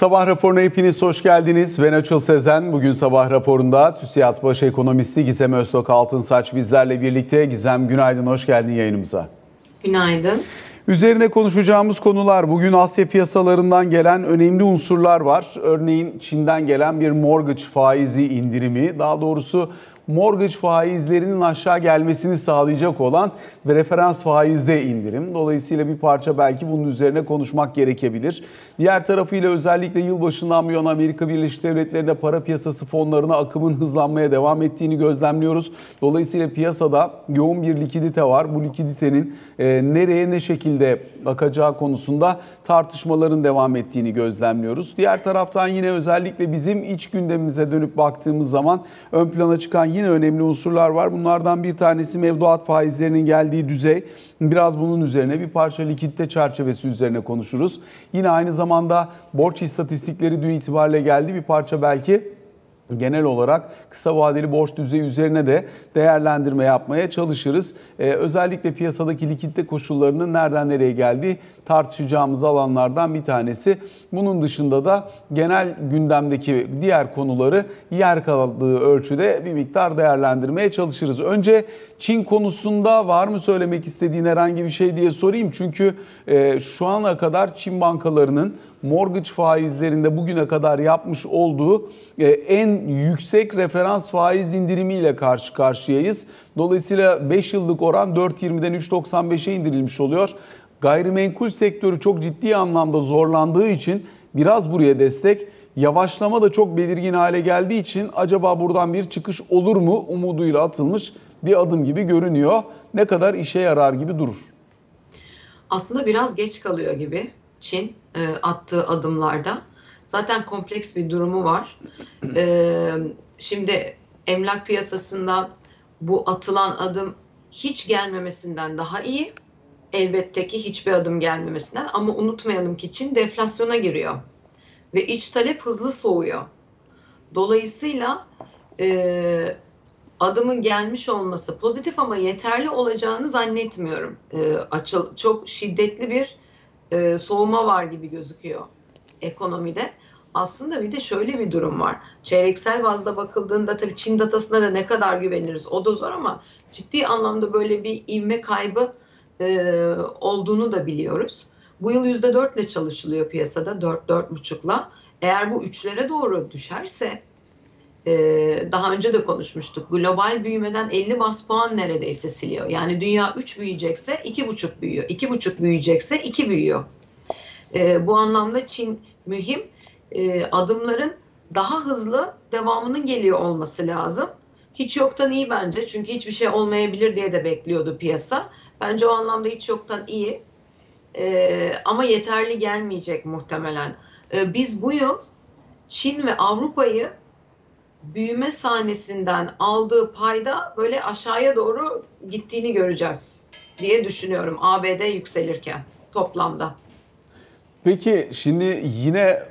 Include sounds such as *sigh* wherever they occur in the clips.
Sabah raporuna hepiniz hoş geldiniz. Ben Açıl Sezen. Bugün sabah raporunda TÜSİAD Baş Ekonomisti Gizem Öztok Altınsaç bizlerle birlikte. Gizem günaydın, hoş geldin yayınımıza. Günaydın. Üzerine konuşacağımız konular bugün Asya piyasalarından gelen önemli unsurlar var. Örneğin Çin'den gelen bir mortgage faizi indirimi, daha doğrusu mortgage faizlerinin aşağı gelmesini sağlayacak olan ve referans faizde indirim. Dolayısıyla bir parça belki bunun üzerine konuşmak gerekebilir. Diğer tarafıyla özellikle yılbaşından bu yana Amerika Birleşik Devletleri'nde para piyasası fonlarına akımın hızlanmaya devam ettiğini gözlemliyoruz. Dolayısıyla piyasada yoğun bir likidite var. Bu likiditenin nereye ne şekilde akacağı konusunda tartışmaların devam ettiğini gözlemliyoruz. Diğer taraftan yine özellikle bizim iç gündemimize dönüp baktığımız zaman ön plana çıkan yine önemli unsurlar var. Bunlardan bir tanesi mevduat faizlerinin geldiği düzey. Biraz bunun üzerine bir parça likidite çerçevesi üzerine konuşuruz. Yine aynı zamanda borç istatistikleri dün itibariyle geldi. Bir parça belki genel olarak kısa vadeli borç düzeyi üzerine de değerlendirme yapmaya çalışırız. Ee, özellikle piyasadaki likidite koşullarının nereden nereye geldiği tartışacağımız alanlardan bir tanesi. Bunun dışında da genel gündemdeki diğer konuları yer kaldığı ölçüde bir miktar değerlendirmeye çalışırız. Önce Çin konusunda var mı söylemek istediğin herhangi bir şey diye sorayım. Çünkü e, şu ana kadar Çin bankalarının mortgage faizlerinde bugüne kadar yapmış olduğu e, en yüksek referans faiz indirimiyle karşı karşıyayız. Dolayısıyla 5 yıllık oran 4.20'den 3.95'e indirilmiş oluyor. Gayrimenkul sektörü çok ciddi anlamda zorlandığı için biraz buraya destek. Yavaşlama da çok belirgin hale geldiği için acaba buradan bir çıkış olur mu umuduyla atılmış bir adım gibi görünüyor. Ne kadar işe yarar gibi durur. Aslında biraz geç kalıyor gibi Çin e, attığı adımlarda. Zaten kompleks bir durumu var. *clears throat* E, şimdi emlak piyasasında bu atılan adım hiç gelmemesinden daha iyi. Elbette ki hiçbir adım gelmemesinden ama unutmayalım ki Çin deflasyona giriyor ve iç talep hızlı soğuyor. Dolayısıyla e, adımın gelmiş olması pozitif ama yeterli olacağını zannetmiyorum. E, açıl çok şiddetli bir e, soğuma var gibi gözüküyor ekonomide. Aslında bir de şöyle bir durum var. Çeyreksel bazda bakıldığında tabii Çin datasına da ne kadar güveniriz o da zor ama ciddi anlamda böyle bir ivme kaybı e, olduğunu da biliyoruz. Bu yıl %4 ile çalışılıyor piyasada 4-4,5'la. Eğer bu üçlere doğru düşerse e, daha önce de konuşmuştuk. Global büyümeden 50 bas puan neredeyse siliyor. Yani dünya 3 büyüyecekse 2,5 büyüyor. 2,5 büyüyecekse 2 büyüyor. E, bu anlamda Çin mühim. E, adımların daha hızlı devamının geliyor olması lazım. Hiç yoktan iyi bence. Çünkü hiçbir şey olmayabilir diye de bekliyordu piyasa. Bence o anlamda hiç yoktan iyi. Ama yeterli gelmeyecek muhtemelen. Biz bu yıl Çin ve Avrupa'yı büyüme sahnesinden aldığı payda böyle aşağıya doğru gittiğini göreceğiz diye düşünüyorum ABD yükselirken toplamda. Peki şimdi yine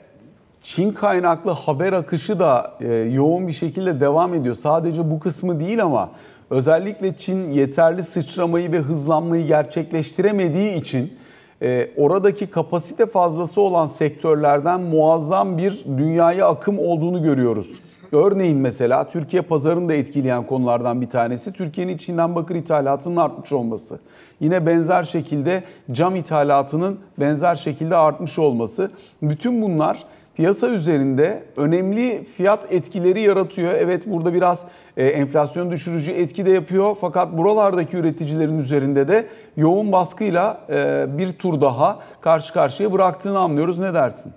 Çin kaynaklı haber akışı da e, yoğun bir şekilde devam ediyor. Sadece bu kısmı değil ama özellikle Çin yeterli sıçramayı ve hızlanmayı gerçekleştiremediği için e, oradaki kapasite fazlası olan sektörlerden muazzam bir dünyaya akım olduğunu görüyoruz. Örneğin mesela Türkiye pazarını da etkileyen konulardan bir tanesi Türkiye'nin Çin'den bakır ithalatının artmış olması. Yine benzer şekilde cam ithalatının benzer şekilde artmış olması. Bütün bunlar piyasa üzerinde önemli fiyat etkileri yaratıyor. Evet burada biraz e, enflasyon düşürücü etki de yapıyor fakat buralardaki üreticilerin üzerinde de yoğun baskıyla e, bir tur daha karşı karşıya bıraktığını anlıyoruz. Ne dersin?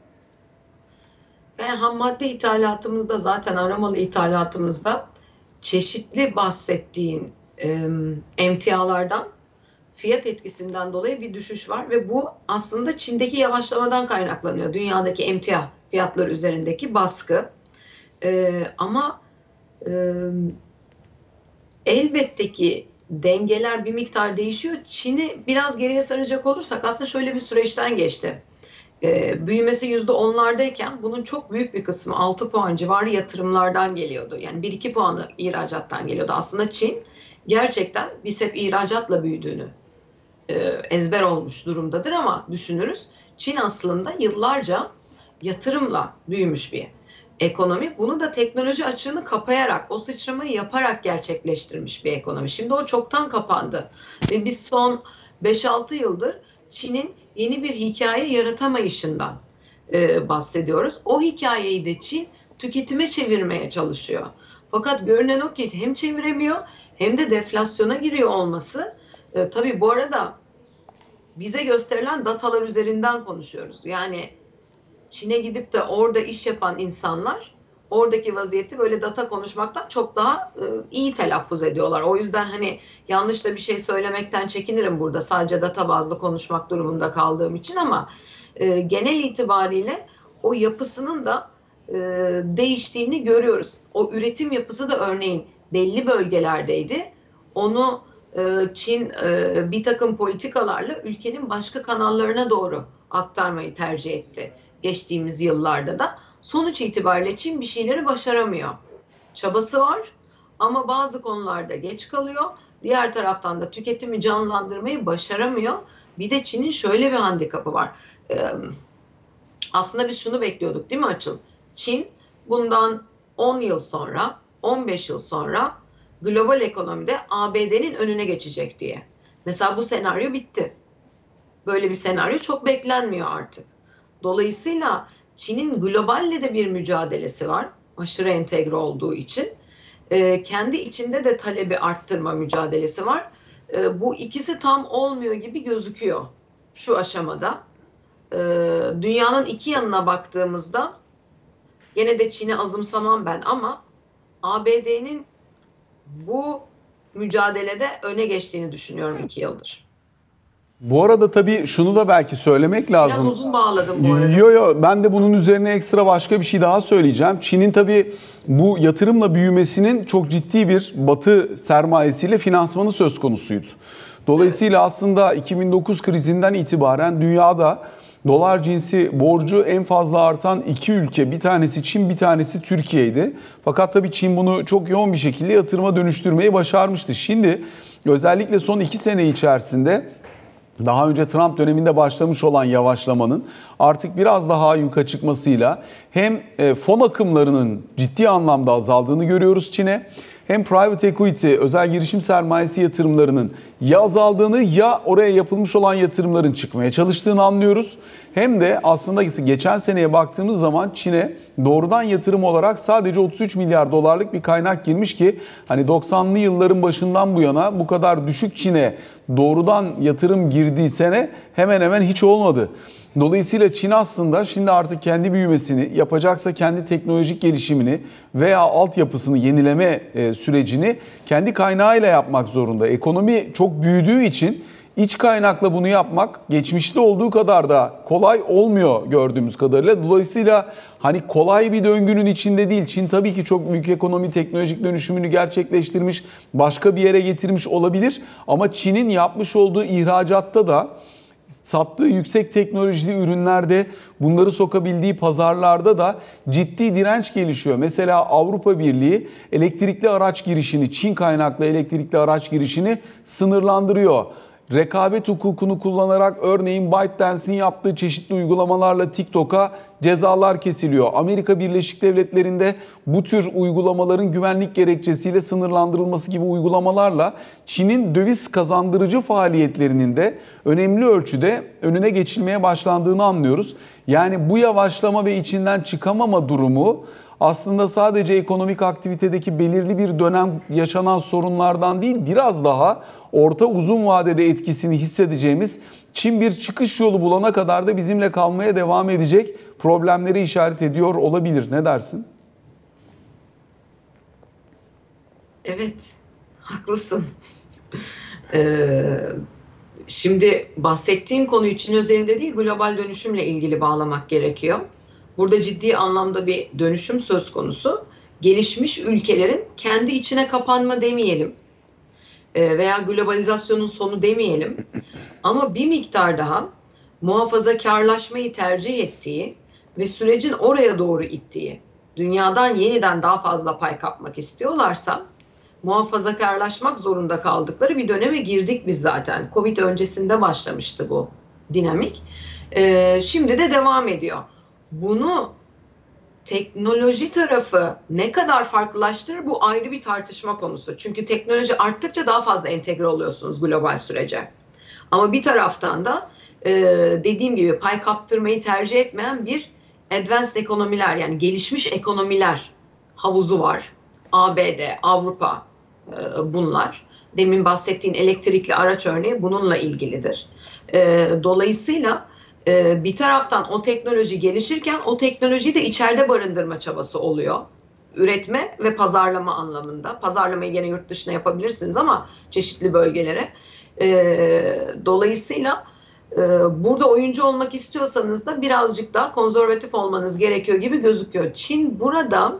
Yani ham madde ithalatımızda zaten aramalı ithalatımızda çeşitli bahsettiğin e, emtialardan fiyat etkisinden dolayı bir düşüş var ve bu aslında Çin'deki yavaşlamadan kaynaklanıyor. Dünyadaki emtia fiyatları üzerindeki baskı. E, ama e, elbette ki dengeler bir miktar değişiyor. Çin'i biraz geriye saracak olursak aslında şöyle bir süreçten geçti e, büyümesi yüzde onlardayken bunun çok büyük bir kısmı 6 puan civarı yatırımlardan geliyordu. Yani 1-2 puanı ihracattan geliyordu. Aslında Çin gerçekten biz hep ihracatla büyüdüğünü e, ezber olmuş durumdadır ama düşünürüz. Çin aslında yıllarca yatırımla büyümüş bir ekonomi. Bunu da teknoloji açığını kapayarak, o sıçramayı yaparak gerçekleştirmiş bir ekonomi. Şimdi o çoktan kapandı. Ve biz son 5-6 yıldır Çin'in yeni bir hikaye yaratamayışından e, bahsediyoruz. O hikayeyi de Çin tüketime çevirmeye çalışıyor. Fakat görünen o ki hem çeviremiyor hem de deflasyona giriyor olması. E, tabii bu arada bize gösterilen datalar üzerinden konuşuyoruz. Yani Çin'e gidip de orada iş yapan insanlar oradaki vaziyeti böyle data konuşmaktan çok daha e, iyi telaffuz ediyorlar. O yüzden hani yanlış da bir şey söylemekten çekinirim burada sadece data bazlı konuşmak durumunda kaldığım için ama e, genel itibariyle o yapısının da e, değiştiğini görüyoruz. O üretim yapısı da örneğin belli bölgelerdeydi. Onu Çin bir takım politikalarla ülkenin başka kanallarına doğru aktarmayı tercih etti geçtiğimiz yıllarda da. Sonuç itibariyle Çin bir şeyleri başaramıyor. Çabası var ama bazı konularda geç kalıyor. Diğer taraftan da tüketimi canlandırmayı başaramıyor. Bir de Çin'in şöyle bir handikapı var. Ee, aslında biz şunu bekliyorduk değil mi Açıl? Çin bundan 10 yıl sonra, 15 yıl sonra global ekonomide ABD'nin önüne geçecek diye. Mesela bu senaryo bitti. Böyle bir senaryo çok beklenmiyor artık. Dolayısıyla Çin'in globalle de bir mücadelesi var. Aşırı entegre olduğu için. E, kendi içinde de talebi arttırma mücadelesi var. E, bu ikisi tam olmuyor gibi gözüküyor şu aşamada. E, dünyanın iki yanına baktığımızda Yine de Çin'i azımsamam ben ama ABD'nin bu mücadelede öne geçtiğini düşünüyorum iki yıldır. Bu arada tabii şunu da belki söylemek lazım. Biraz uzun bağladım bu arada. Yo yo ben de bunun üzerine ekstra başka bir şey daha söyleyeceğim. Çin'in tabii bu yatırımla büyümesinin çok ciddi bir batı sermayesiyle finansmanı söz konusuydu. Dolayısıyla aslında 2009 krizinden itibaren dünyada dolar cinsi borcu en fazla artan iki ülke bir tanesi Çin bir tanesi Türkiye'ydi. Fakat tabii Çin bunu çok yoğun bir şekilde yatırıma dönüştürmeyi başarmıştı. Şimdi özellikle son iki sene içerisinde daha önce Trump döneminde başlamış olan yavaşlamanın artık biraz daha yuka çıkmasıyla hem e, fon akımlarının ciddi anlamda azaldığını görüyoruz Çin'e hem private equity, özel girişim sermayesi yatırımlarının ya azaldığını ya oraya yapılmış olan yatırımların çıkmaya çalıştığını anlıyoruz. Hem de aslında geçen seneye baktığımız zaman Çin'e doğrudan yatırım olarak sadece 33 milyar dolarlık bir kaynak girmiş ki hani 90'lı yılların başından bu yana bu kadar düşük Çin'e doğrudan yatırım girdiği sene hemen hemen hiç olmadı. Dolayısıyla Çin aslında şimdi artık kendi büyümesini yapacaksa kendi teknolojik gelişimini veya altyapısını yenileme e, sürecini kendi kaynağıyla yapmak zorunda. Ekonomi çok büyüdüğü için iç kaynakla bunu yapmak geçmişte olduğu kadar da kolay olmuyor gördüğümüz kadarıyla. Dolayısıyla hani kolay bir döngünün içinde değil. Çin tabii ki çok büyük ekonomi teknolojik dönüşümünü gerçekleştirmiş, başka bir yere getirmiş olabilir ama Çin'in yapmış olduğu ihracatta da sattığı yüksek teknolojili ürünlerde bunları sokabildiği pazarlarda da ciddi direnç gelişiyor. Mesela Avrupa Birliği elektrikli araç girişini, Çin kaynaklı elektrikli araç girişini sınırlandırıyor rekabet hukukunu kullanarak örneğin ByteDance'in yaptığı çeşitli uygulamalarla TikTok'a cezalar kesiliyor. Amerika Birleşik Devletleri'nde bu tür uygulamaların güvenlik gerekçesiyle sınırlandırılması gibi uygulamalarla Çin'in döviz kazandırıcı faaliyetlerinin de önemli ölçüde önüne geçilmeye başlandığını anlıyoruz. Yani bu yavaşlama ve içinden çıkamama durumu aslında sadece ekonomik aktivitedeki belirli bir dönem yaşanan sorunlardan değil biraz daha orta uzun vadede etkisini hissedeceğimiz Çin bir çıkış yolu bulana kadar da bizimle kalmaya devam edecek problemleri işaret ediyor olabilir. Ne dersin? Evet, haklısın. *laughs* ee, şimdi bahsettiğin konu için özelinde değil, global dönüşümle ilgili bağlamak gerekiyor. Burada ciddi anlamda bir dönüşüm söz konusu. Gelişmiş ülkelerin kendi içine kapanma demeyelim e, veya globalizasyonun sonu demeyelim *laughs* ama bir miktar daha muhafazakarlaşmayı tercih ettiği ve sürecin oraya doğru ittiği, dünyadan yeniden daha fazla pay kapmak istiyorlarsa muhafazakarlaşmak zorunda kaldıkları bir döneme girdik biz zaten. Covid öncesinde başlamıştı bu dinamik. Ee, şimdi de devam ediyor bunu teknoloji tarafı ne kadar farklılaştırır bu ayrı bir tartışma konusu. Çünkü teknoloji arttıkça daha fazla entegre oluyorsunuz global sürece. Ama bir taraftan da e, dediğim gibi pay kaptırmayı tercih etmeyen bir advanced ekonomiler yani gelişmiş ekonomiler havuzu var. ABD, Avrupa e, bunlar. Demin bahsettiğin elektrikli araç örneği bununla ilgilidir. E, dolayısıyla e, bir taraftan o teknoloji gelişirken o teknolojiyi de içeride barındırma çabası oluyor. Üretme ve pazarlama anlamında. Pazarlamayı gene yurt dışına yapabilirsiniz ama çeşitli bölgelere. dolayısıyla burada oyuncu olmak istiyorsanız da birazcık daha konservatif olmanız gerekiyor gibi gözüküyor. Çin burada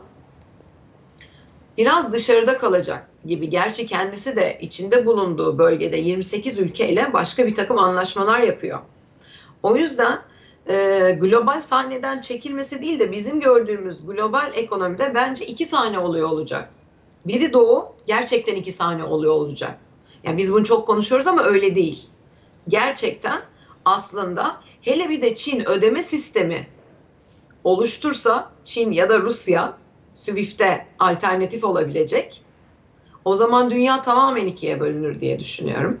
biraz dışarıda kalacak gibi. Gerçi kendisi de içinde bulunduğu bölgede 28 ülkeyle başka bir takım anlaşmalar yapıyor. O yüzden e, global sahneden çekilmesi değil de bizim gördüğümüz global ekonomide bence iki sahne oluyor olacak. Biri doğu gerçekten iki sahne oluyor olacak. Yani biz bunu çok konuşuyoruz ama öyle değil. Gerçekten aslında hele bir de Çin ödeme sistemi oluştursa Çin ya da Rusya Swift'e alternatif olabilecek. O zaman dünya tamamen ikiye bölünür diye düşünüyorum.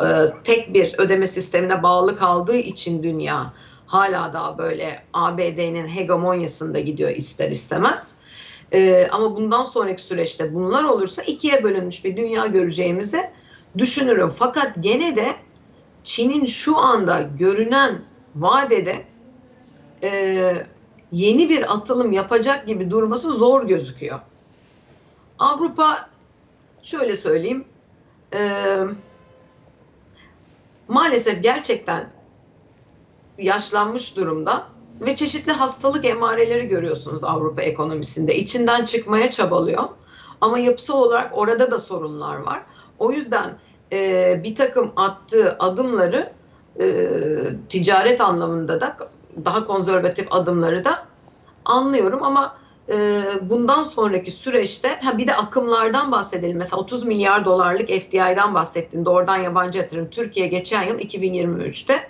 Ee, tek bir ödeme sistemine bağlı kaldığı için dünya hala daha böyle ABD'nin hegemonyasında gidiyor ister istemez. Ee, ama bundan sonraki süreçte bunlar olursa ikiye bölünmüş bir dünya göreceğimizi düşünürüm. Fakat gene de Çin'in şu anda görünen vadede e, yeni bir atılım yapacak gibi durması zor gözüküyor. Avrupa şöyle söyleyeyim e, maalesef gerçekten yaşlanmış durumda ve çeşitli hastalık emareleri görüyorsunuz Avrupa ekonomisinde. İçinden çıkmaya çabalıyor ama yapısal olarak orada da sorunlar var. O yüzden e, bir takım attığı adımları e, ticaret anlamında da daha konservatif adımları da anlıyorum ama e, bundan sonraki süreçte ha bir de akımlardan bahsedelim. Mesela 30 milyar dolarlık FDI'den bahsettin. Doğrudan yabancı yatırım. Türkiye geçen yıl 2023'te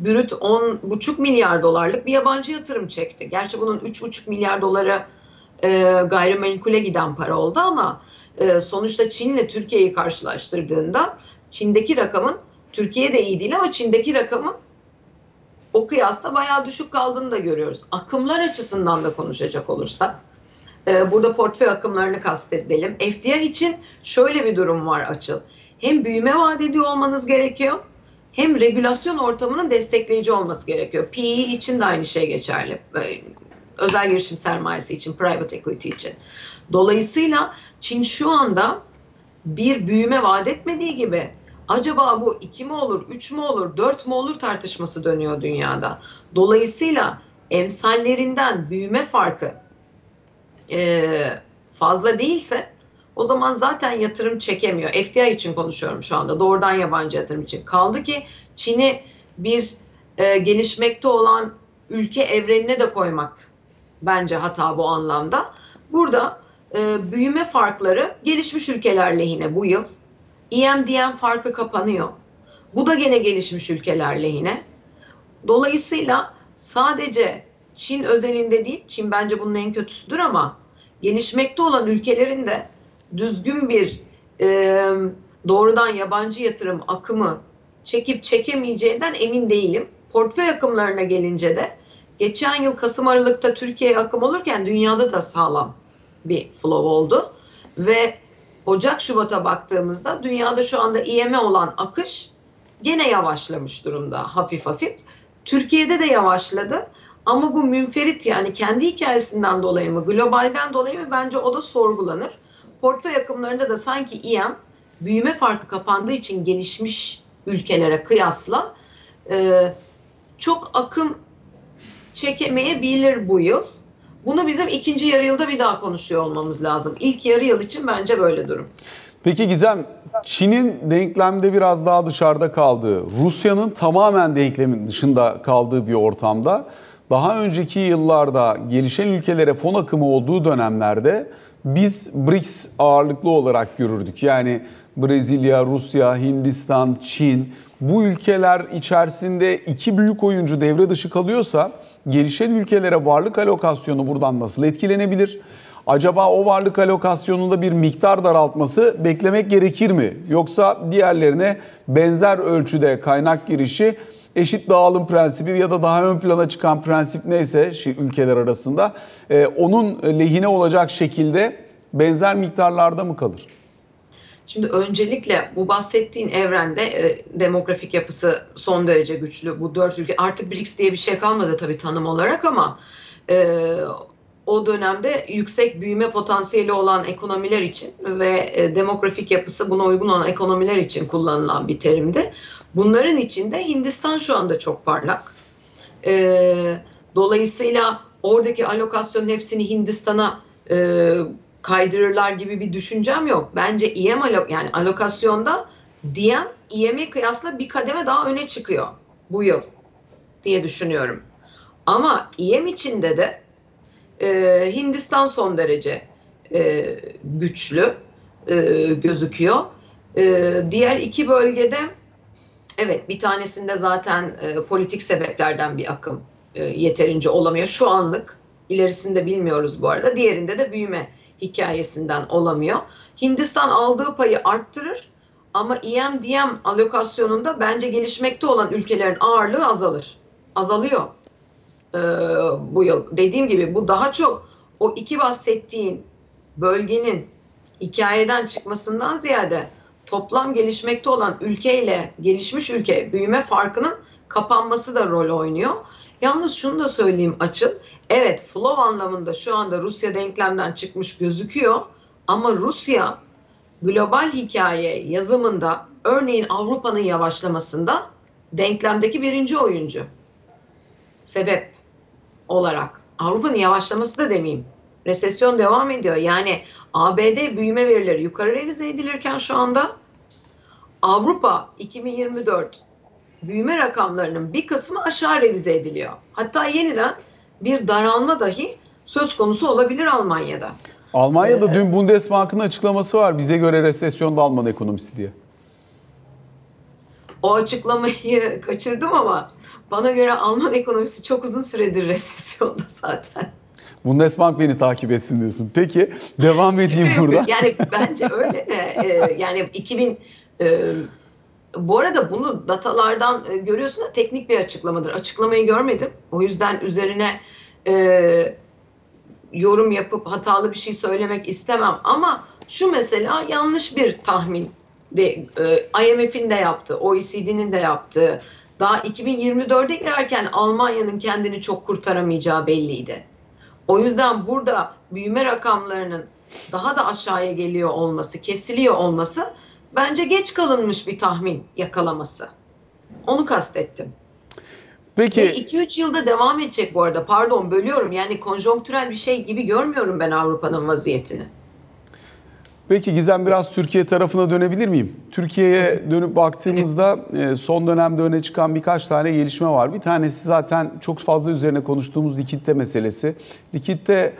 brüt 10,5 milyar dolarlık bir yabancı yatırım çekti. Gerçi bunun 3,5 milyar doları e, gayrimenkule giden para oldu ama e, sonuçta Çin'le Türkiye'yi karşılaştırdığında Çin'deki rakamın Türkiye de iyi değil ama Çin'deki rakamın o kıyasla bayağı düşük kaldığını da görüyoruz. Akımlar açısından da konuşacak olursak e, burada portföy akımlarını kastedelim. FDI için şöyle bir durum var açıl. Hem büyüme vaat olmanız gerekiyor hem regülasyon ortamının destekleyici olması gerekiyor. PE için de aynı şey geçerli. E, özel girişim sermayesi için, private equity için. Dolayısıyla Çin şu anda bir büyüme vaat etmediği gibi acaba bu iki mi olur, üç mü olur, dört mü olur tartışması dönüyor dünyada. Dolayısıyla emsallerinden büyüme farkı e, fazla değilse o zaman zaten yatırım çekemiyor. FDI için konuşuyorum şu anda. Doğrudan yabancı yatırım için. Kaldı ki Çin'i bir e, gelişmekte olan ülke evrenine de koymak bence hata bu anlamda. Burada e, büyüme farkları gelişmiş ülkeler lehine bu yıl. EMDM farkı kapanıyor. Bu da gene gelişmiş ülkeler lehine. Dolayısıyla sadece Çin özelinde değil, Çin bence bunun en kötüsüdür ama gelişmekte olan ülkelerin de düzgün bir e, doğrudan yabancı yatırım akımı çekip çekemeyeceğinden emin değilim. Portföy akımlarına gelince de geçen yıl Kasım Aralık'ta Türkiye'ye akım olurken dünyada da sağlam bir flow oldu. Ve Ocak Şubat'a baktığımızda dünyada şu anda IME olan akış gene yavaşlamış durumda hafif hafif. Türkiye'de de yavaşladı ama bu münferit yani kendi hikayesinden dolayı mı globalden dolayı mı bence o da sorgulanır. Portföy akımlarında da sanki İM büyüme farkı kapandığı için gelişmiş ülkelere kıyasla e, çok akım çekemeyebilir bu yıl. Bunu bizim ikinci yarı yılda bir daha konuşuyor olmamız lazım. İlk yarı yıl için bence böyle durum. Peki Gizem, Çin'in denklemde biraz daha dışarıda kaldığı, Rusya'nın tamamen denklemin dışında kaldığı bir ortamda daha önceki yıllarda gelişen ülkelere fon akımı olduğu dönemlerde biz BRICS ağırlıklı olarak görürdük. Yani Brezilya, Rusya, Hindistan, Çin bu ülkeler içerisinde iki büyük oyuncu devre dışı kalıyorsa gelişen ülkelere varlık alokasyonu buradan nasıl etkilenebilir? Acaba o varlık alokasyonunda bir miktar daraltması beklemek gerekir mi? Yoksa diğerlerine benzer ölçüde kaynak girişi eşit dağılım prensibi ya da daha ön plana çıkan prensip neyse ülkeler arasında e, onun lehine olacak şekilde benzer miktarlarda mı kalır? Şimdi öncelikle bu bahsettiğin evrende e, demografik yapısı son derece güçlü. Bu dört ülke artık BRICS diye bir şey kalmadı tabii tanım olarak ama e, o dönemde yüksek büyüme potansiyeli olan ekonomiler için ve e, demografik yapısı buna uygun olan ekonomiler için kullanılan bir terimdi. Bunların içinde Hindistan şu anda çok parlak. E, dolayısıyla oradaki alokasyonun hepsini Hindistan'a e, kaydırırlar gibi bir düşüncem yok. Bence IM alok yani alokasyonda DM IM'e kıyasla bir kademe daha öne çıkıyor bu yıl diye düşünüyorum. Ama IM içinde de e, Hindistan son derece e, güçlü e, gözüküyor. E, diğer iki bölgede evet bir tanesinde zaten e, politik sebeplerden bir akım e, yeterince olamıyor şu anlık. İlerisinde bilmiyoruz bu arada. Diğerinde de büyüme hikayesinden olamıyor. Hindistan aldığı payı arttırır ama EMDM alokasyonunda bence gelişmekte olan ülkelerin ağırlığı azalır. Azalıyor ee, bu yıl. Dediğim gibi bu daha çok o iki bahsettiğin bölgenin hikayeden çıkmasından ziyade toplam gelişmekte olan ülkeyle gelişmiş ülke büyüme farkının kapanması da rol oynuyor. Yalnız şunu da söyleyeyim açıl. Evet flow anlamında şu anda Rusya denklemden çıkmış gözüküyor ama Rusya global hikaye yazımında örneğin Avrupa'nın yavaşlamasında denklemdeki birinci oyuncu. Sebep olarak Avrupa'nın yavaşlaması da demeyeyim. Resesyon devam ediyor. Yani ABD büyüme verileri yukarı revize edilirken şu anda Avrupa 2024 büyüme rakamlarının bir kısmı aşağı revize ediliyor. Hatta yeniden bir daralma dahi söz konusu olabilir Almanya'da. Almanya'da ee, dün Bundesbank'ın açıklaması var bize göre resesyonda Alman ekonomisi diye. O açıklamayı *laughs* kaçırdım ama bana göre Alman ekonomisi çok uzun süredir resesyonda *laughs* zaten. Bundesbank beni takip etsin diyorsun. Peki devam edeyim burada. Yani bence öyle de e, yani 2000 e, bu arada bunu datalardan e, görüyorsun da teknik bir açıklamadır. Açıklamayı görmedim. O yüzden üzerine e, yorum yapıp hatalı bir şey söylemek istemem. Ama şu mesela yanlış bir tahmin. De, e, IMF'in de yaptığı, OECD'nin de yaptığı. Daha 2024'e girerken Almanya'nın kendini çok kurtaramayacağı belliydi. O yüzden burada büyüme rakamlarının daha da aşağıya geliyor olması, kesiliyor olması bence geç kalınmış bir tahmin yakalaması. Onu kastettim. Peki. 2-3 yılda devam edecek bu arada. Pardon bölüyorum. Yani konjonktürel bir şey gibi görmüyorum ben Avrupa'nın vaziyetini. Peki Gizem biraz Türkiye tarafına dönebilir miyim? Türkiye'ye dönüp baktığımızda e, son dönemde öne çıkan birkaç tane gelişme var. Bir tanesi zaten çok fazla üzerine konuştuğumuz likitte meselesi. Likitte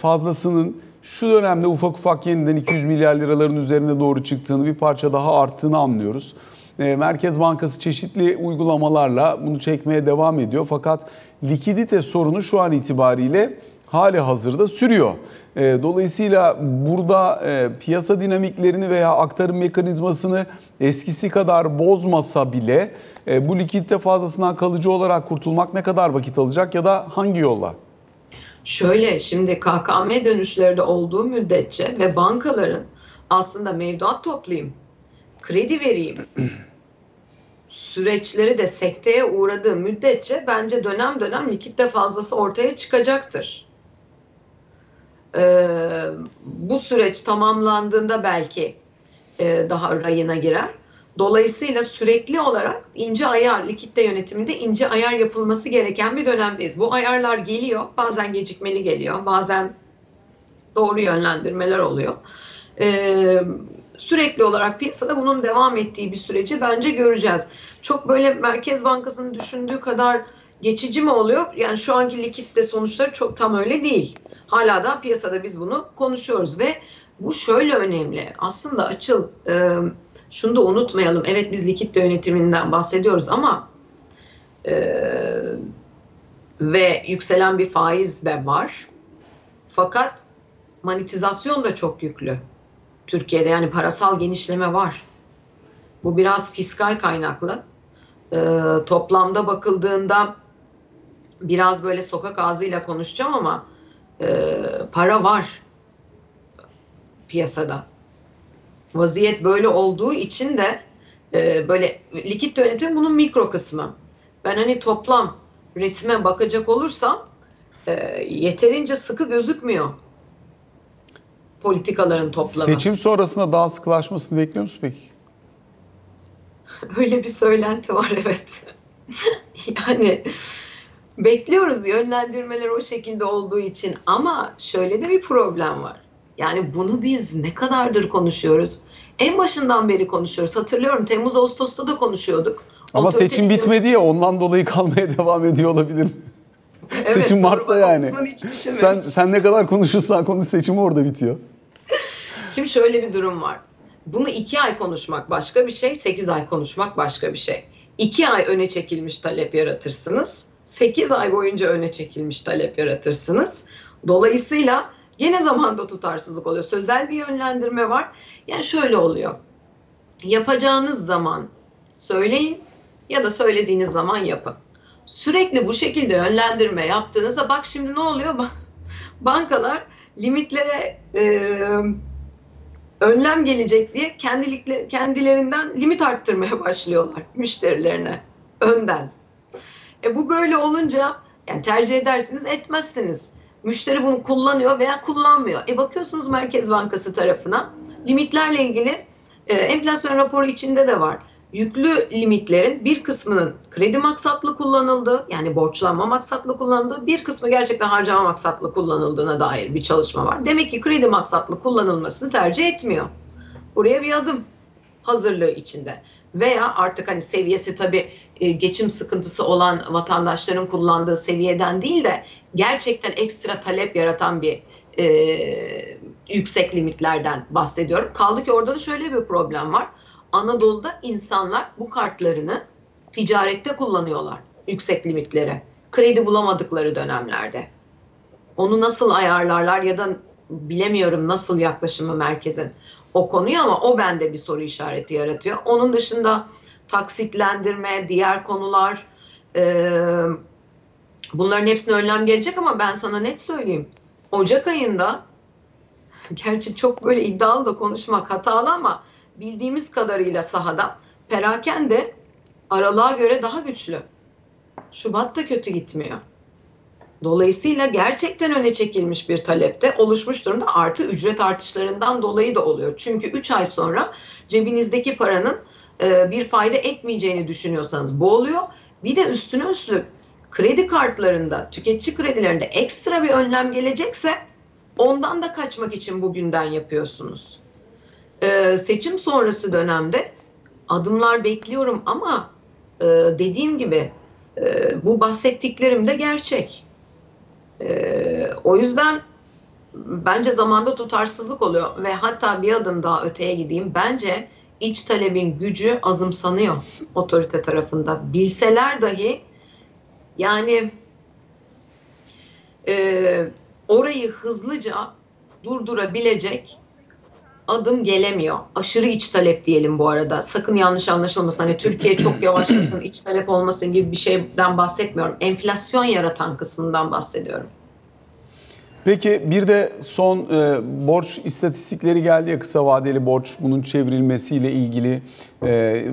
fazlasının şu dönemde ufak ufak yeniden 200 milyar liraların üzerine doğru çıktığını, bir parça daha arttığını anlıyoruz. E, Merkez Bankası çeşitli uygulamalarla bunu çekmeye devam ediyor. Fakat likidite sorunu şu an itibariyle hali hazırda sürüyor. E, dolayısıyla burada e, piyasa dinamiklerini veya aktarım mekanizmasını eskisi kadar bozmasa bile bu likidite fazlasından kalıcı olarak kurtulmak ne kadar vakit alacak ya da hangi yolla? Şöyle şimdi KKM dönüşlerde olduğu müddetçe ve bankaların aslında mevduat toplayayım, kredi vereyim süreçleri de sekteye uğradığı müddetçe bence dönem dönem likitte fazlası ortaya çıkacaktır. Ee, bu süreç tamamlandığında belki e, daha rayına girer. Dolayısıyla sürekli olarak ince ayar, likitte yönetiminde ince ayar yapılması gereken bir dönemdeyiz. Bu ayarlar geliyor, bazen gecikmeli geliyor, bazen doğru yönlendirmeler oluyor. Ee, sürekli olarak piyasada bunun devam ettiği bir süreci bence göreceğiz. Çok böyle Merkez Bankası'nın düşündüğü kadar geçici mi oluyor? Yani şu anki likitte sonuçları çok tam öyle değil. Hala da piyasada biz bunu konuşuyoruz ve bu şöyle önemli. Aslında açıl e, şunu da unutmayalım. Evet biz likit yönetiminden bahsediyoruz ama e, ve yükselen bir faiz de var. Fakat monetizasyon da çok yüklü. Türkiye'de yani parasal genişleme var. Bu biraz fiskal kaynaklı. Ee, toplamda bakıldığında biraz böyle sokak ağzıyla konuşacağım ama e, para var piyasada. Vaziyet böyle olduğu için de e, böyle likit yönetim bunun mikro kısmı. Ben hani toplam resme bakacak olursam e, yeterince sıkı gözükmüyor politikaların toplamı. Seçim sonrasında daha sıkılaşmasını bekliyor musun peki? *laughs* Öyle bir söylenti var evet. *laughs* yani bekliyoruz yönlendirmeler o şekilde olduğu için ama şöyle de bir problem var. Yani bunu biz ne kadardır konuşuyoruz? En başından beri konuşuyoruz. Hatırlıyorum Temmuz Ağustos'ta da konuşuyorduk. Ama Otorite seçim bitmedi ya ondan dolayı *laughs* kalmaya devam ediyor olabilir? Evet, seçim Mart'ta yani. Sen sen ne kadar konuşursan konuş seçim orada bitiyor. *laughs* Şimdi şöyle bir durum var. Bunu iki ay konuşmak başka bir şey, sekiz ay konuşmak başka bir şey. İki ay öne çekilmiş talep yaratırsınız. Sekiz ay boyunca öne çekilmiş talep yaratırsınız. Dolayısıyla yine zamanda tutarsızlık oluyor. Sözel bir yönlendirme var. Yani şöyle oluyor. Yapacağınız zaman söyleyin ya da söylediğiniz zaman yapın. Sürekli bu şekilde yönlendirme yaptığınızda bak şimdi ne oluyor? Bankalar limitlere e, önlem gelecek diye kendilerinden limit arttırmaya başlıyorlar müşterilerine önden. E bu böyle olunca yani tercih edersiniz etmezsiniz. Müşteri bunu kullanıyor veya kullanmıyor. E bakıyorsunuz Merkez Bankası tarafına limitlerle ilgili e, enflasyon raporu içinde de var. Yüklü limitlerin bir kısmının kredi maksatlı kullanıldığı yani borçlanma maksatlı kullanıldığı bir kısmı gerçekten harcama maksatlı kullanıldığına dair bir çalışma var. Demek ki kredi maksatlı kullanılmasını tercih etmiyor. Buraya bir adım hazırlığı içinde. Veya artık hani seviyesi tabii e, geçim sıkıntısı olan vatandaşların kullandığı seviyeden değil de gerçekten ekstra talep yaratan bir e, yüksek limitlerden bahsediyorum. Kaldı ki orada da şöyle bir problem var. Anadolu'da insanlar bu kartlarını ticarette kullanıyorlar yüksek limitlere. Kredi bulamadıkları dönemlerde. Onu nasıl ayarlarlar ya da bilemiyorum nasıl yaklaşımı merkezin o konuya ama o bende bir soru işareti yaratıyor. Onun dışında taksitlendirme, diğer konular e, bunların hepsine önlem gelecek ama ben sana net söyleyeyim. Ocak ayında *laughs* gerçi çok böyle iddialı da konuşmak hatalı ama bildiğimiz kadarıyla sahada perakende aralığa göre daha güçlü. Şubat da kötü gitmiyor. Dolayısıyla gerçekten öne çekilmiş bir talepte oluşmuş durumda artı ücret artışlarından dolayı da oluyor. Çünkü 3 ay sonra cebinizdeki paranın e, bir fayda etmeyeceğini düşünüyorsanız bu oluyor. Bir de üstüne üstlük kredi kartlarında, tüketici kredilerinde ekstra bir önlem gelecekse ondan da kaçmak için bugünden yapıyorsunuz. Ee, seçim sonrası dönemde adımlar bekliyorum ama e, dediğim gibi e, bu bahsettiklerim de gerçek. E, o yüzden bence zamanda tutarsızlık oluyor ve hatta bir adım daha öteye gideyim. Bence iç talebin gücü azımsanıyor otorite tarafında. Bilseler dahi yani e, orayı hızlıca durdurabilecek adım gelemiyor. Aşırı iç talep diyelim bu arada. Sakın yanlış anlaşılmasın. Hani Türkiye çok *clears throat* yavaşlasın, iç talep olmasın gibi bir şeyden bahsetmiyorum. Enflasyon yaratan kısmından bahsediyorum. Peki bir de son e, borç istatistikleri geldi ya kısa vadeli borç bunun çevrilmesiyle ilgili e,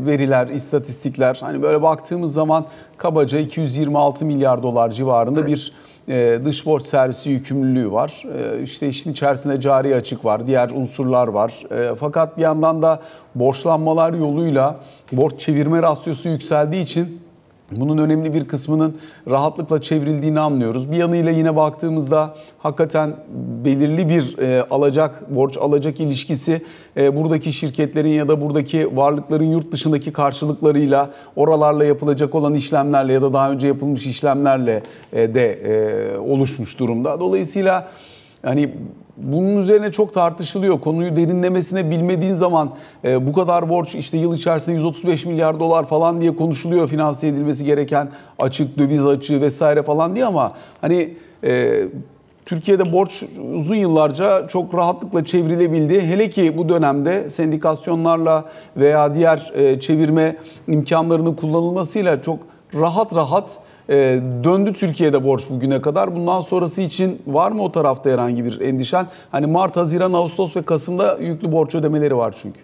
veriler, istatistikler. Hani böyle baktığımız zaman kabaca 226 milyar dolar civarında evet. bir e, dış borç servisi yükümlülüğü var. E, işte işin içerisinde cari açık var, diğer unsurlar var. E, fakat bir yandan da borçlanmalar yoluyla borç çevirme rasyosu yükseldiği için bunun önemli bir kısmının rahatlıkla çevrildiğini anlıyoruz. Bir yanıyla yine baktığımızda hakikaten belirli bir e, alacak, borç alacak ilişkisi e, buradaki şirketlerin ya da buradaki varlıkların yurt dışındaki karşılıklarıyla, oralarla yapılacak olan işlemlerle ya da daha önce yapılmış işlemlerle e, de e, oluşmuş durumda. Dolayısıyla hani bunun üzerine çok tartışılıyor. Konuyu derinlemesine bilmediğin zaman e, bu kadar borç işte yıl içerisinde 135 milyar dolar falan diye konuşuluyor finanse edilmesi gereken açık döviz açığı vesaire falan diye ama hani e, Türkiye'de borç uzun yıllarca çok rahatlıkla çevrilebildi. Hele ki bu dönemde sendikasyonlarla veya diğer e, çevirme imkanlarının kullanılmasıyla çok rahat rahat e, döndü Türkiye'de borç bugüne kadar. Bundan sonrası için var mı o tarafta herhangi bir endişen? Hani Mart, Haziran, Ağustos ve Kasım'da yüklü borç ödemeleri var çünkü.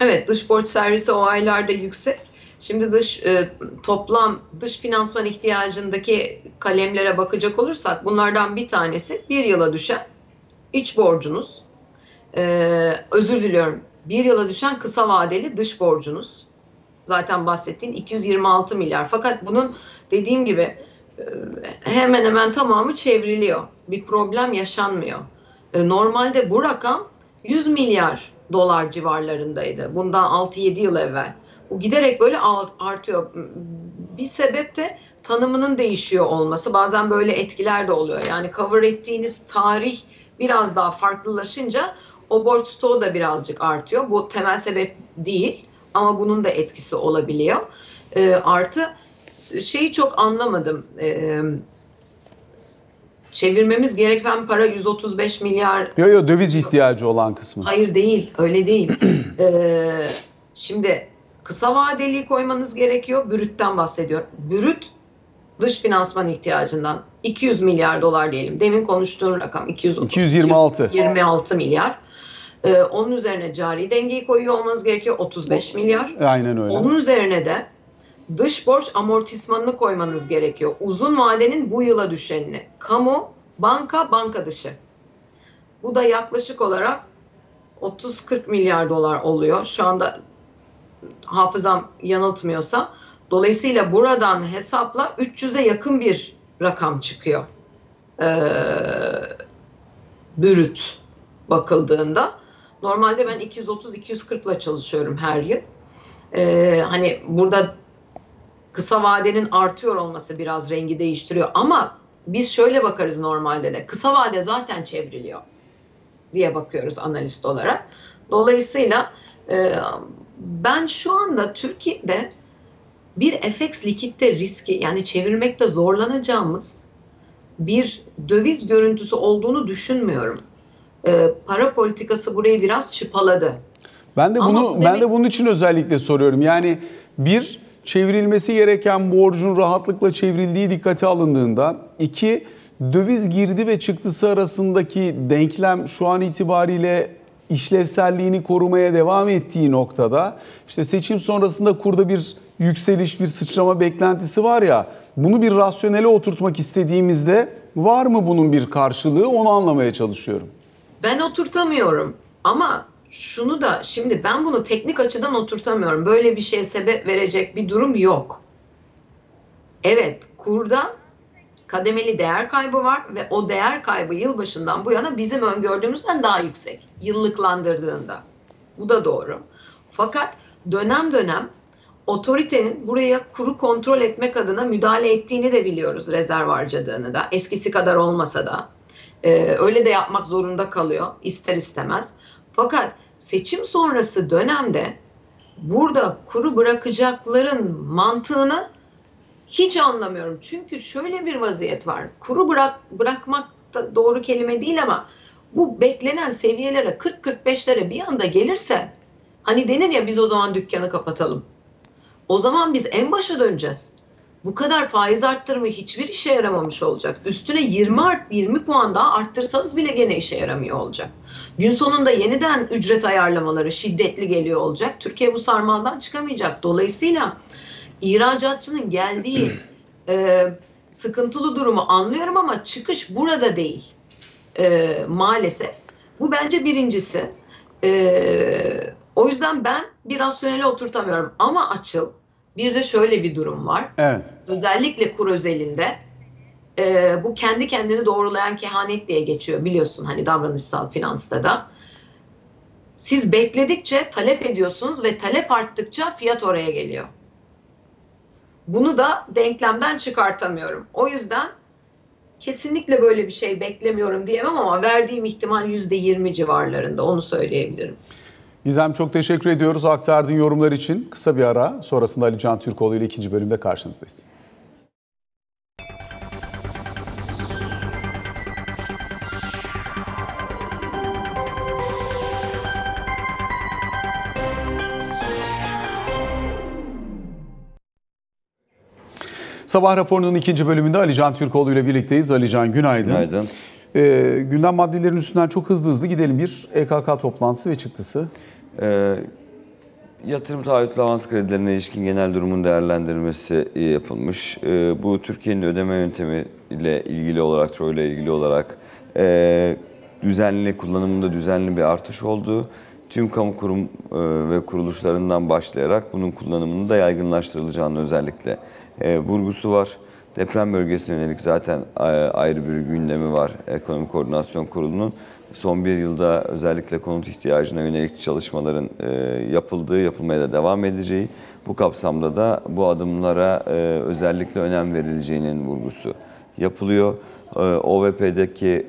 Evet dış borç servisi o aylarda yüksek. Şimdi dış e, toplam dış finansman ihtiyacındaki kalemlere bakacak olursak bunlardan bir tanesi bir yıla düşen iç borcunuz. E, özür diliyorum. Bir yıla düşen kısa vadeli dış borcunuz. Zaten bahsettiğin 226 milyar. Fakat bunun dediğim gibi e, hemen hemen tamamı çevriliyor. Bir problem yaşanmıyor. E, normalde bu rakam 100 milyar dolar civarlarındaydı. Bundan 6-7 yıl evvel. Bu giderek böyle artıyor. Bir sebep de tanımının değişiyor olması. Bazen böyle etkiler de oluyor. Yani cover ettiğiniz tarih biraz daha farklılaşınca o borç stoğu da birazcık artıyor. Bu temel sebep değil ama bunun da etkisi olabiliyor. E, artı şeyi çok anlamadım. E, çevirmemiz gereken para 135 milyar. Yok yok döviz ihtiyacı olan kısmı. Hayır değil öyle değil. *clears throat* e, şimdi Kısa vadeli koymanız gerekiyor. Brütten bahsediyorum. Brüt dış finansman ihtiyacından 200 milyar dolar diyelim. Demin konuştuğun rakam 200, 226. 226 milyar. Ee, onun üzerine cari dengeyi koyuyor olmanız gerekiyor 35 milyar. Aynen öyle. Onun üzerine de dış borç amortismanını koymanız gerekiyor. Uzun vadenin bu yıla düşenini. Kamu, banka, banka dışı. Bu da yaklaşık olarak 30-40 milyar dolar oluyor. Şu anda hafızam yanıltmıyorsa. Dolayısıyla buradan hesapla 300'e yakın bir rakam çıkıyor. Ee, bürüt bakıldığında. Normalde ben 230-240 ile çalışıyorum her yıl. Ee, hani burada kısa vadenin artıyor olması biraz rengi değiştiriyor. Ama biz şöyle bakarız normalde de. Kısa vade zaten çevriliyor diye bakıyoruz analist olarak. Dolayısıyla e, ben şu anda Türkiye'de bir FX likitte riski yani çevirmekte zorlanacağımız bir döviz görüntüsü olduğunu düşünmüyorum. Ee, para politikası burayı biraz çıpaladı. Ben de bunu demek... ben de bunun için özellikle soruyorum. Yani bir çevrilmesi gereken borcun rahatlıkla çevrildiği dikkate alındığında, iki döviz girdi ve çıktısı arasındaki denklem şu an itibariyle işlevselliğini korumaya devam ettiği noktada işte seçim sonrasında kurda bir yükseliş, bir sıçrama beklentisi var ya bunu bir rasyonele oturtmak istediğimizde var mı bunun bir karşılığı onu anlamaya çalışıyorum. Ben oturtamıyorum ama şunu da şimdi ben bunu teknik açıdan oturtamıyorum. Böyle bir şeye sebep verecek bir durum yok. Evet kurda kademeli değer kaybı var ve o değer kaybı yılbaşından bu yana bizim öngördüğümüzden daha yüksek. Yıllıklandırdığında. Bu da doğru. Fakat dönem dönem otoritenin buraya kuru kontrol etmek adına müdahale ettiğini de biliyoruz rezerv harcadığını da. Eskisi kadar olmasa da. Ee, öyle de yapmak zorunda kalıyor ister istemez. Fakat seçim sonrası dönemde burada kuru bırakacakların mantığını hiç anlamıyorum. Çünkü şöyle bir vaziyet var. Kuru bırak bırakmak da doğru kelime değil ama bu beklenen seviyelere 40-45'lere bir anda gelirse hani denir ya biz o zaman dükkanı kapatalım. O zaman biz en başa döneceğiz. Bu kadar faiz arttırımı hiçbir işe yaramamış olacak. Üstüne 20 art 20 puan daha arttırsanız bile gene işe yaramıyor olacak. Gün sonunda yeniden ücret ayarlamaları şiddetli geliyor olacak. Türkiye bu sarmaldan çıkamayacak. Dolayısıyla ihracatçının geldiği *clears throat* e, sıkıntılı durumu anlıyorum ama çıkış burada değil e, maalesef. Bu bence birincisi. E, o yüzden ben bir rasyonele oturtamıyorum. Ama açıl bir de şöyle bir durum var. Evet. Özellikle kur özelinde e, bu kendi kendini doğrulayan kehanet diye geçiyor biliyorsun hani davranışsal finansta da. Siz bekledikçe talep ediyorsunuz ve talep arttıkça fiyat oraya geliyor. Bunu da denklemden çıkartamıyorum. O yüzden kesinlikle böyle bir şey beklemiyorum diyemem ama verdiğim ihtimal %20 civarlarında onu söyleyebilirim. Gizem çok teşekkür ediyoruz aktardığın yorumlar için. Kısa bir ara sonrasında Ali Can Türkoğlu ile ikinci bölümde karşınızdayız. Sabah raporunun ikinci bölümünde Ali Can Türkoğlu ile birlikteyiz. Ali Can günaydın. Günaydın. Ee, gündem maddelerin üstünden çok hızlı hızlı gidelim. Bir EKK toplantısı ve çıktısı. Ee, yatırım taahhütlü avans kredilerine ilişkin genel durumun değerlendirilmesi yapılmış. Ee, bu Türkiye'nin ödeme yöntemi ile ilgili olarak, TRO ile ilgili olarak e, düzenli, kullanımında düzenli bir artış olduğu, tüm kamu kurum e, ve kuruluşlarından başlayarak bunun kullanımının da yaygınlaştırılacağını özellikle e, vurgusu var. Deprem bölgesine yönelik zaten e, ayrı bir gündemi var Ekonomi Koordinasyon Kurulu'nun. Son bir yılda özellikle konut ihtiyacına yönelik çalışmaların e, yapıldığı, yapılmaya da devam edeceği, bu kapsamda da bu adımlara e, özellikle önem verileceğinin vurgusu yapılıyor. OVP'deki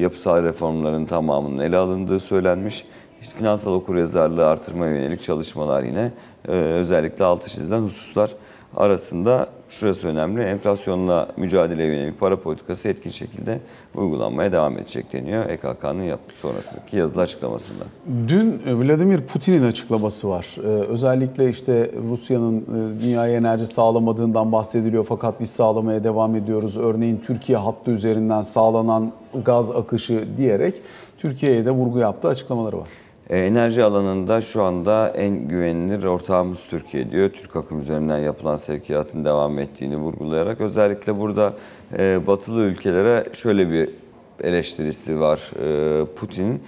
yapısal reformların tamamının ele alındığı söylenmiş. İşte finansal okuryazarlığı artırmaya yönelik çalışmalar yine özellikle altı çizilen hususlar arasında şurası önemli. Enflasyonla mücadeleye yönelik para politikası etkin şekilde uygulanmaya devam edecek deniyor EKK'nın sonrasındaki yazılı açıklamasında. Dün Vladimir Putin'in açıklaması var. Ee, özellikle işte Rusya'nın e, dünyaya enerji sağlamadığından bahsediliyor fakat biz sağlamaya devam ediyoruz. Örneğin Türkiye hattı üzerinden sağlanan gaz akışı diyerek Türkiye'ye de vurgu yaptığı açıklamaları var. E, enerji alanında şu anda en güvenilir ortağımız Türkiye diyor. Türk akım üzerinden yapılan sevkiyatın devam ettiğini vurgulayarak özellikle burada e, batılı ülkelere şöyle bir eleştirisi var e, Putin.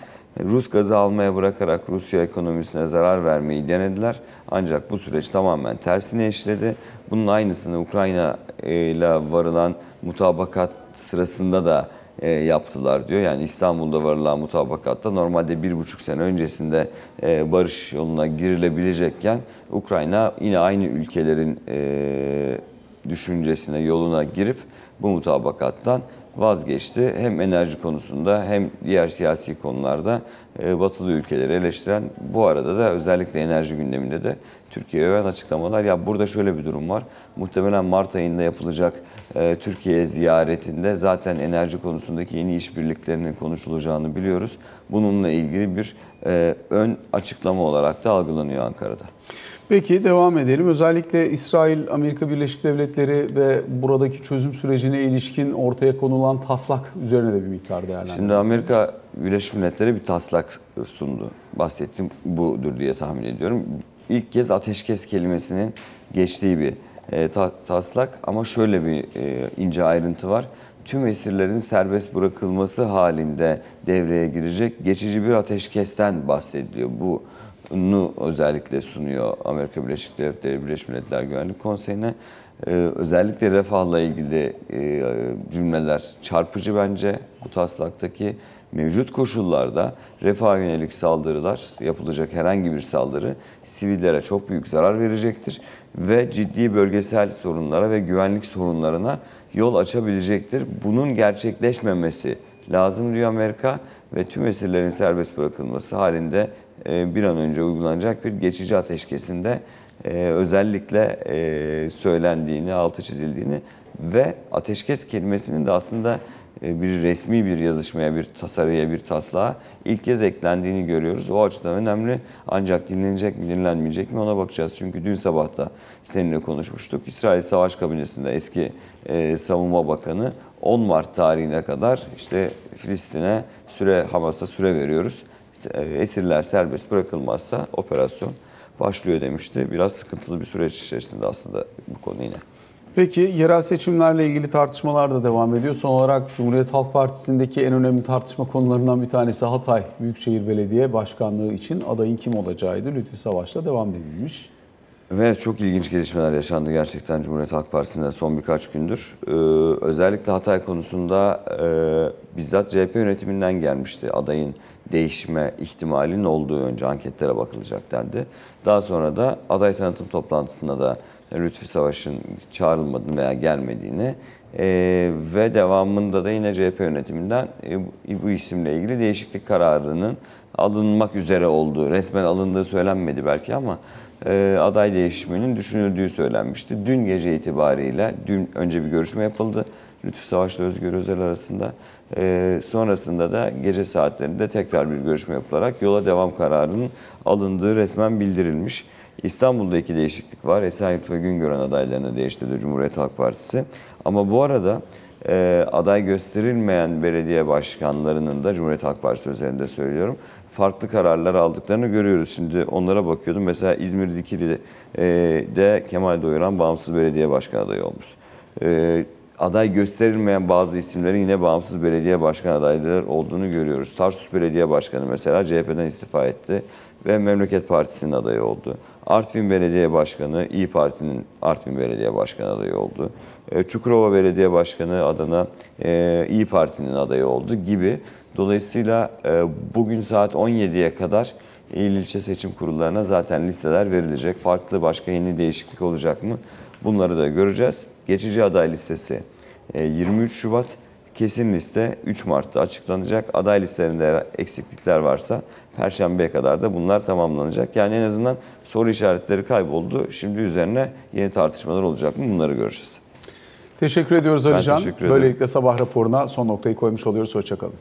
Rus gazı almaya bırakarak Rusya ekonomisine zarar vermeyi denediler. Ancak bu süreç tamamen tersine işledi. Bunun aynısını Ukrayna ile varılan mutabakat sırasında da e, yaptılar diyor. Yani İstanbul'da varılan mutabakatta normalde bir buçuk sene öncesinde e, barış yoluna girilebilecekken Ukrayna yine aynı ülkelerin e, düşüncesine, yoluna girip bu mutabakattan vazgeçti. Hem enerji konusunda hem diğer siyasi konularda batılı ülkeleri eleştiren bu arada da özellikle enerji gündeminde de Türkiye'ye öven açıklamalar. Ya burada şöyle bir durum var. Muhtemelen Mart ayında yapılacak e, Türkiye ziyaretinde zaten enerji konusundaki yeni işbirliklerinin konuşulacağını biliyoruz. Bununla ilgili bir e, ön açıklama olarak da algılanıyor Ankara'da. Peki devam edelim. Özellikle İsrail, Amerika Birleşik Devletleri ve buradaki çözüm sürecine ilişkin ortaya konulan taslak üzerine de bir miktar değerlendirelim. Şimdi Amerika Birleşik Milletleri bir taslak sundu. Bahsettim budur diye tahmin ediyorum ilk kez ateşkes kelimesinin geçtiği bir e, ta, taslak ama şöyle bir e, ince ayrıntı var. Tüm esirlerin serbest bırakılması halinde devreye girecek geçici bir ateşkesten bahsediliyor. Bunu özellikle sunuyor Amerika Birleşik Devletleri Birleşmiş Milletler Güvenlik Konseyi'ne. Ee, özellikle refahla ilgili e, cümleler çarpıcı bence bu taslaktaki mevcut koşullarda refah yönelik saldırılar, yapılacak herhangi bir saldırı sivillere çok büyük zarar verecektir ve ciddi bölgesel sorunlara ve güvenlik sorunlarına yol açabilecektir. Bunun gerçekleşmemesi lazım diyor Amerika ve tüm esirlerin serbest bırakılması halinde e, bir an önce uygulanacak bir geçici ateşkesinde e, özellikle e, söylendiğini, altı çizildiğini ve ateşkes kelimesinin de aslında bir resmi bir yazışmaya, bir tasarıya, bir taslağa ilk kez eklendiğini görüyoruz. O açıdan önemli. Ancak dinlenecek mi, dinlenmeyecek mi ona bakacağız. Çünkü dün sabah da seninle konuşmuştuk. İsrail Savaş Kabinesi'nde eski e, savunma bakanı 10 Mart tarihine kadar işte Filistin'e süre Hamas'a süre veriyoruz. E, esirler serbest bırakılmazsa operasyon başlıyor demişti. Biraz sıkıntılı bir süreç içerisinde aslında bu konu yine. Peki yerel seçimlerle ilgili tartışmalar da devam ediyor. Son olarak Cumhuriyet Halk Partisi'ndeki en önemli tartışma konularından bir tanesi Hatay Büyükşehir Belediye Başkanlığı için adayın kim olacağıydı. Lütfi Savaş'ta devam edilmiş. Ve çok ilginç gelişmeler yaşandı gerçekten Cumhuriyet Halk Partisi'nde son birkaç gündür. Ee, özellikle Hatay konusunda e, bizzat CHP yönetiminden gelmişti adayın değişme ihtimalinin olduğu önce anketlere bakılacak dendi. Daha sonra da aday tanıtım toplantısında da Lütfi Savaş'ın çağrılmadığını veya gelmediğini Ee, ve devamında da yine CHP yönetiminden e, bu- isimle ilgili değişiklik kararının alınmak üzere olduğu, resmen alındığı söylenmedi belki ama e, aday değişiminin düşünüldüğü söylenmişti. Dün gece itibariyle, dün önce bir görüşme yapıldı Lütfü Savaş'la Özgür Özel arasında. E, sonrasında da gece saatlerinde tekrar bir görüşme yapılarak yola devam kararının alındığı resmen bildirilmiş. İstanbul'da iki değişiklik var. Esenyurt ve Güngören adaylarını değiştirdi Cumhuriyet Halk Partisi. Ama bu arada e, aday gösterilmeyen belediye başkanlarının da Cumhuriyet Halk Partisi özelinde söylüyorum farklı kararlar aldıklarını görüyoruz. Şimdi onlara bakıyordum. Mesela İzmir Dikili'de e, de Kemal Doyuran bağımsız belediye başkan adayı olmuş. E, aday gösterilmeyen bazı isimlerin yine bağımsız belediye başkan adayları olduğunu görüyoruz. Tarsus Belediye Başkanı mesela CHP'den istifa etti ve Memleket Partisi'nin adayı oldu. Artvin Belediye Başkanı İyi Parti'nin Artvin Belediye Başkanı adayı oldu. E, Çukurova Belediye Başkanı Adana e, İyi Parti'nin adayı oldu gibi. Dolayısıyla e, bugün saat 17'ye kadar il ilçe seçim kurullarına zaten listeler verilecek. Farklı başka yeni değişiklik olacak mı? Bunları da göreceğiz. Geçici aday listesi e, 23 Şubat, kesin liste 3 Mart'ta açıklanacak. Aday listelerinde eksiklikler varsa Perşembe'ye kadar da bunlar tamamlanacak. Yani en azından soru işaretleri kayboldu. Şimdi üzerine yeni tartışmalar olacak mı? Bunları göreceğiz. Teşekkür ediyoruz Alican. Böylelikle sabah raporuna son noktayı koymuş oluyoruz. Hoşçakalın.